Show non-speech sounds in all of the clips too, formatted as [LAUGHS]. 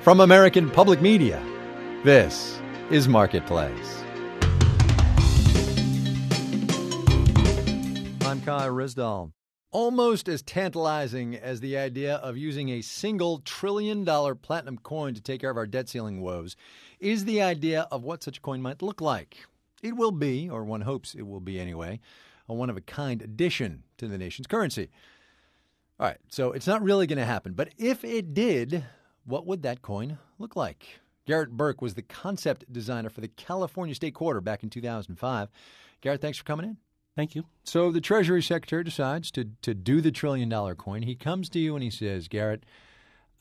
From American Public Media, this is Marketplace. I'm Kai Ryssdal. Almost as tantalizing as the idea of using a single trillion dollar platinum coin to take care of our debt ceiling woes is the idea of what such a coin might look like. It will be, or one hopes it will be anyway, a one of a kind addition to the nation's currency. All right, so it's not really going to happen. But if it did, what would that coin look like? Garrett Burke was the concept designer for the California State Quarter back in 2005. Garrett, thanks for coming in. Thank you. So the Treasury Secretary decides to, to do the trillion dollar coin. He comes to you and he says, Garrett,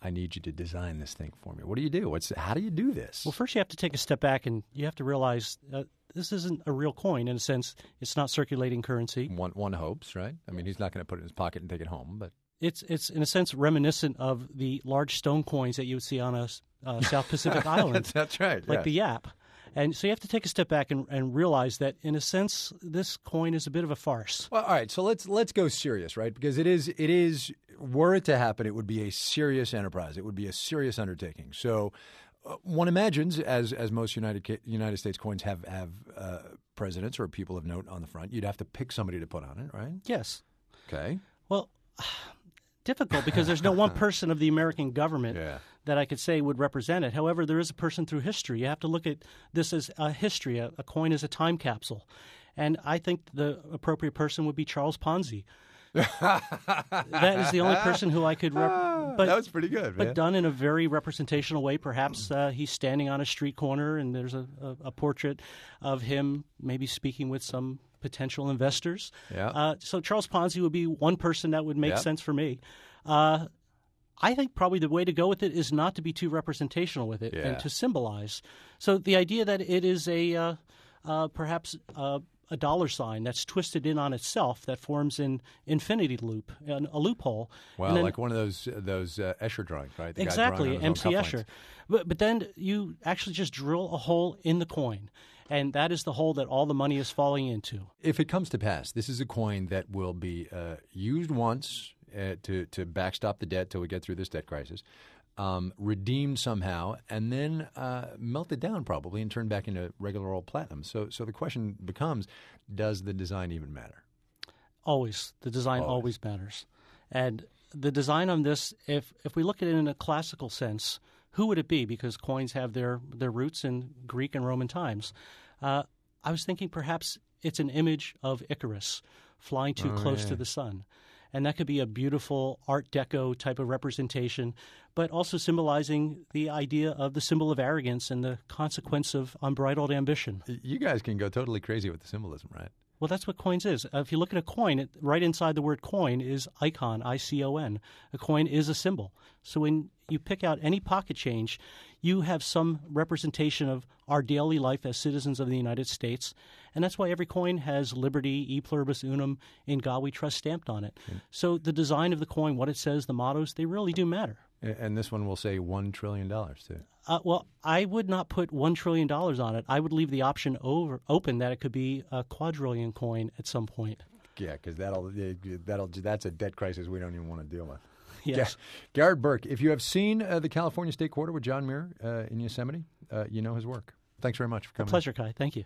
I need you to design this thing for me. What do you do? What's how do you do this? Well, first you have to take a step back and you have to realize uh, this isn't a real coin in a sense. It's not circulating currency. One one hopes, right? I mean, he's not going to put it in his pocket and take it home, but it's it's in a sense reminiscent of the large stone coins that you would see on a uh, South Pacific [LAUGHS] island. That's right, like yeah. the Yap. And so you have to take a step back and, and realize that, in a sense, this coin is a bit of a farce. Well, all right, so let's let's go serious, right? Because it is it is were it to happen, it would be a serious enterprise. It would be a serious undertaking. So uh, one imagines, as as most United United States coins have have uh, presidents or people of note on the front, you'd have to pick somebody to put on it, right? Yes. Okay. Well, difficult because there's no one [LAUGHS] person of the American government Yeah. that I could say would represent it. However, there is a person through history. You have to look at this as a history. A, a coin is a time capsule. And I think the appropriate person would be Charles Ponzi. [LAUGHS] that is the only person who I could. Rep- but that was pretty good, man. but done in a very representational way. Perhaps uh, he's standing on a street corner and there's a, a, a portrait of him maybe speaking with some potential investors. Yeah. Uh, so Charles Ponzi would be one person that would make Yep. sense for me. Uh, I think probably the way to go with it is not to be too representational with it Yeah. and to symbolize. So the idea that it is a uh, uh, perhaps uh, a dollar sign that's twisted in on itself that forms an infinity loop, an, a loophole. well, then- like one of those those uh, Escher drawings, right? The exactly, drawing on his own MC. Escher. But but then you actually just drill a hole in the coin, and that is the hole that all the money is falling into. If it comes to pass, this is a coin that will be uh, used once uh, to to backstop the debt till we get through this debt crisis, um, redeemed somehow, and then uh, melted down probably and turned back into regular old platinum. So so the question becomes, does the design even matter? Always, the design Always. always, matters, and the design on this, if if we look at it in a classical sense, who would it be? Because coins have their their roots in Greek and Roman times. Uh, I was thinking perhaps it's an image of Icarus flying too Oh, close yeah. to the sun. And that could be a beautiful Art Deco type of representation, but also symbolizing the idea of the symbol of arrogance and the consequence of unbridled ambition. You guys can go totally crazy with the symbolism, right? Well, that's what coins is. Uh, if you look at a coin, it, right inside the word coin is icon, I C O N. A coin is a symbol. So when you pick out any pocket change, you have some representation of our daily life as citizens of the United States. And that's why every coin has liberty, e pluribus unum, in God we trust stamped on it. So the design of the coin, what it says, the mottos, they really do matter. A- And this one will say one trillion dollars too. Uh, well, I would not put one trillion dollars on it. I would leave the option over open that it could be a quadrillion coin at some point. Yeah, because that'll that'll that's a debt crisis we don't even want to deal with. Yes. Ga- Garrett Burke, if you have seen uh, the California State Quarter with John Muir uh, in Yosemite, uh, you know his work. Thanks very much for coming. Pleasure, Kai. Thank you.